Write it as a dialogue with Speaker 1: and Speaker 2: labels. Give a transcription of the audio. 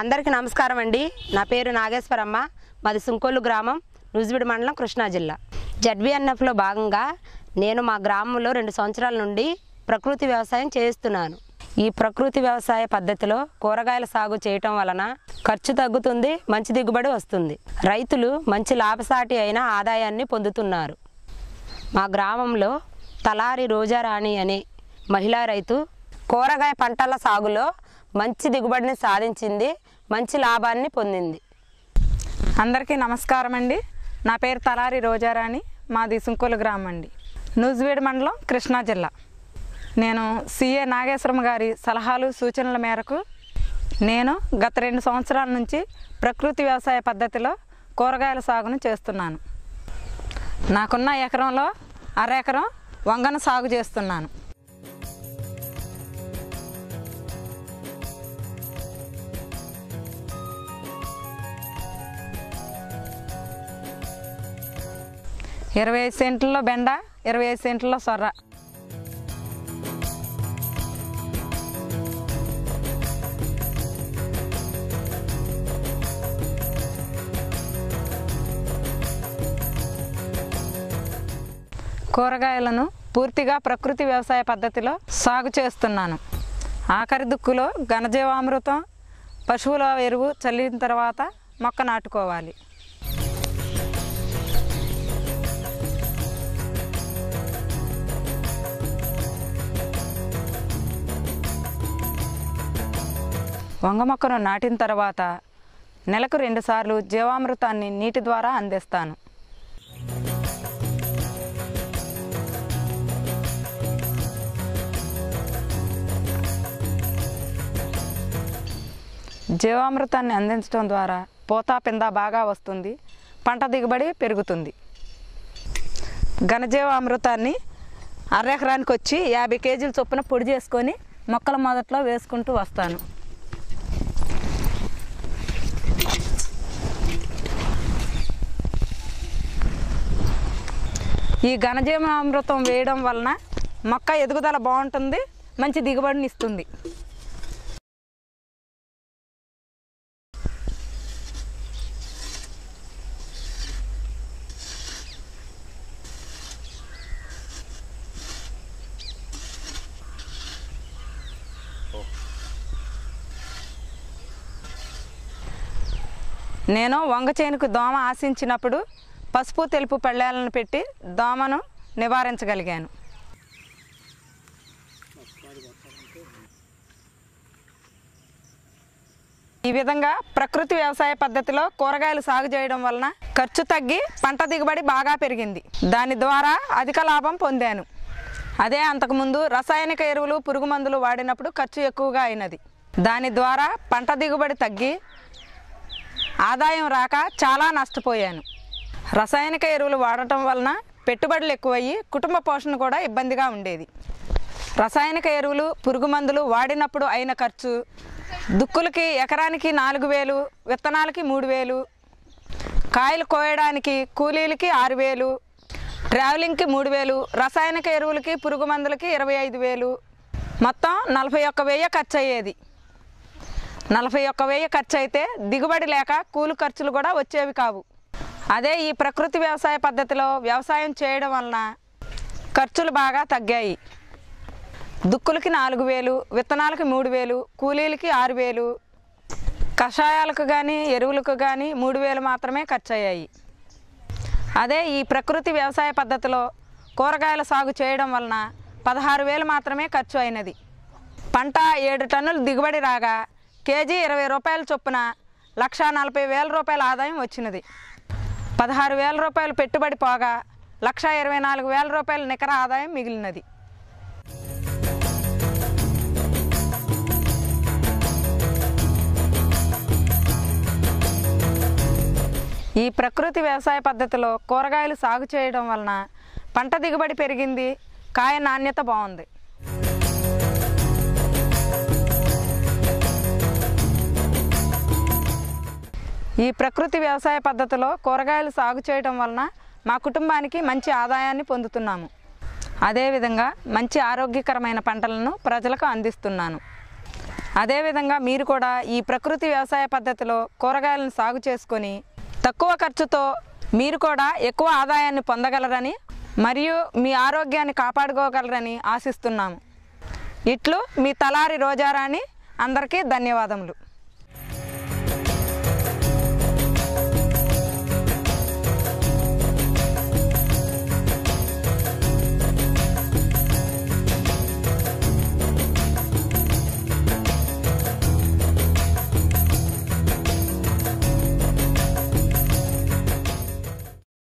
Speaker 1: అందరికీ నమస్కారం అండి. నా పేరు నాగేశ్వరమ్మ. మాది సుంకోలు గ్రామం నూజివీడు మండలం కృష్ణా జిల్లా. జడ్బిఎన్ఎఫ్లో భాగంగా నేను మా గ్రామంలో రెండు సంవత్సరాల నుండి ప్రకృతి వ్యవసాయం చేస్తున్నాను. ఈ ప్రకృతి వ్యవసాయ పద్ధతిలో కూరగాయల సాగు చేయటం వలన ఖర్చు తగ్గుతుంది మంచి దిగుబడి వస్తుంది. రైతులు మంచి లాభసాటి అయిన ఆదాయాన్ని పొందుతున్నారు. మా గ్రామంలో తలారి రోజారాణి అనే మహిళా రైతు కూరగాయ పంటల సాగులో మంచి దిగుబడిని సాధించింది మంచి లాభాన్ని పొందింది.
Speaker 2: అందరికీ నమస్కారం అండి. నా పేరు తలారి రోజారాణి మాది సుంకోలు గ్రామం అండి నూజివీడు మండలం కృష్ణా జిల్లా. నేను సిఏ నాగేశ్వరం గారి సలహాలు సూచనల మేరకు నేను గత రెండు సంవత్సరాల నుంచి ప్రకృతి వ్యవసాయ పద్ధతిలో కూరగాయల సాగును చేస్తున్నాను. నాకున్న ఎకరంలో అర ఎకరం వంగన సాగు చేస్తున్నాను. ఇరవై ఐదు సెంట్లలో బెండ ఇరవై ఐదు సెంట్లలో సొర్ర కూరగాయలను పూర్తిగా ప్రకృతి వ్యవసాయ పద్ధతిలో సాగు చేస్తున్నాను. ఆఖరి దుక్కులో ఘనజీవామృతం పశువుల ఎరువు చల్లిన తర్వాత మొక్క నాటుకోవాలి. వంగ మొక్కను నాటిన తర్వాత నెలకు రెండుసార్లు జీవామృతాన్ని నీటి ద్వారా అందిస్తాను. జీవామృతాన్ని అందించడం ద్వారా పూత పింద బాగా వస్తుంది పంట దిగుబడి పెరుగుతుంది. ఘనజీవామృతాన్ని అరెకరానికి వచ్చి యాభై కేజీల చొప్పున పొడి చేసుకొని మొక్కల మొదట్లో వేసుకుంటూ వస్తాను. ఈ ఘనజీవామృతం వేయడం వలన మొక్క ఎదుగుదల బాగుంటుంది మంచి దిగుబడిని ఇస్తుంది. నేను వంగ చేనుకు దోమ ఆశించినప్పుడు పసుపు తెలుపు పళ్ళాలను పెట్టి దోమను నివారించగలిగాను. ఈ విధంగా ప్రకృతి వ్యవసాయ పద్ధతిలో కూరగాయలు సాగు చేయడం వలన ఖర్చు తగ్గి పంట దిగుబడి బాగా పెరిగింది. దాని ద్వారా అధిక లాభం పొందాను. అదే అంతకుముందు రసాయనిక ఎరువులు పురుగు మందులు వాడినప్పుడు ఖర్చు ఎక్కువగా అయినది. దాని ద్వారా పంట దిగుబడి తగ్గి ఆదాయం రాక చాలా నష్టపోయాను. రసాయనిక ఎరువులు వాడటం వలన పెట్టుబడులు ఎక్కువయ్యి కుటుంబ పోషణ కూడా ఇబ్బందిగా ఉండేది. రసాయనిక ఎరువులు పురుగు మందులు వాడినప్పుడు అయిన ఖర్చు దుక్కులకి ఎకరానికి నాలుగు వేలు విత్తనాలకి మూడు వేలు కాయలు కోయడానికి కూలీలకి ఆరు వేలు ట్రావెలింగ్కి మూడు వేలు రసాయనిక ఎరువులకి పురుగు మందులకి ఇరవై ఐదు వేలు. మొత్తం నలభై ఒక్క వెయ్యి ఖర్చు అయ్యేది నలభై ఒక్క వెయ్యి ఖర్చు అయితే దిగుబడి లేక కూలి ఖర్చులు కూడా వచ్చేవి కావు. అదే ఈ ప్రకృతి వ్యవసాయ పద్ధతిలో వ్యవసాయం చేయడం వలన ఖర్చులు బాగా తగ్గాయి. దుక్కులకి నాలుగు వేలు విత్తనాలకి మూడు వేలు కూలీలకి ఆరు వేలు కషాయాలకు కానీ ఎరువులకు కానీ మూడు వేలు మాత్రమే ఖర్చు అయ్యాయి అదే ఈ ప్రకృతి వ్యవసాయ పద్ధతిలో కూరగాయల సాగు చేయడం వలన పదహారు వేలు మాత్రమే ఖర్చు అయినది. పంట ఏడు టన్నులు దిగుబడి రాగా కేజీ ఇరవై రూపాయల చొప్పున లక్షా నలభై వేల రూపాయల ఆదాయం వచ్చినది. పదహారు వేల రూపాయలు పెట్టుబడి పోగా లక్ష ఇరవై నాలుగు వేల రూపాయల నికర ఆదాయం మిగిలినది. ఈ ప్రకృతి వ్యవసాయ పద్ధతిలో కూరగాయలు సాగు చేయడం వలన పంట దిగుబడి పెరిగింది కాయ నాణ్యత బాగుంది. ఈ ప్రకృతి వ్యవసాయ పద్ధతిలో కూరగాయలు సాగు చేయడం వలన మా కుటుంబానికి మంచి ఆదాయాన్ని పొందుతున్నాము. అదేవిధంగా మంచి ఆరోగ్యకరమైన పంటలను ప్రజలకు అందిస్తున్నాను. అదేవిధంగా మీరు కూడా ఈ ప్రకృతి వ్యవసాయ పద్ధతిలో కూరగాయలను సాగు చేసుకొని తక్కువ ఖర్చుతో మీరు కూడా ఎక్కువ ఆదాయాన్ని పొందగలరని మరియు మీ ఆరోగ్యాన్ని కాపాడుకోగలరని ఆశిస్తున్నాము. ఇట్లు మీ తలారి రోజారాణి. అందరికీ ధన్యవాదములు.